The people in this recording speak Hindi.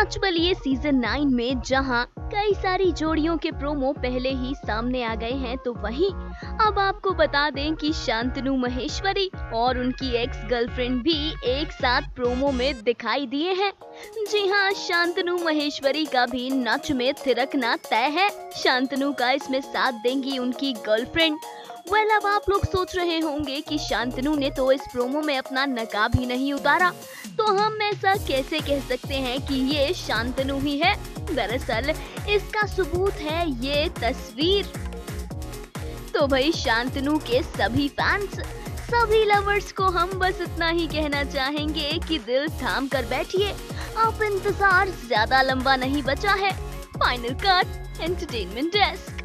सच बलिए सीज़न नाइन में जहाँ कई सारी जोड़ियों के प्रोमो पहले ही सामने आ गए हैं तो वहीं अब आपको बता दें कि शांतनु महेश्वरी और उनकी एक्स गर्लफ्रेंड भी एक साथ प्रोमो में दिखाई दिए हैं। जी हाँ शांतनु महेश्वरी का भी नच में थिरकना तय है। शांतनु का इसमें साथ देंगी उनकी गर्लफ्रेंड वेल well, अब आप लोग सोच रहे होंगे कि शांतनु ने तो इस प्रोमो में अपना नकाब ही नहीं उतारा। तो हम ऐसा कैसे कह सकते हैं कि ये शांतनु ही है? दरअसल इसका सबूत है ये तस्वीर। तो भाई शांतनु के सभी फैंस सभी लवर्स को हम बस इतना ही कहना चाहेंगे कि दिल थाम कर बैठिए। अब इंतज़ार ज़्यादा लंबा नहीं बचा है। Final cut entertainment desk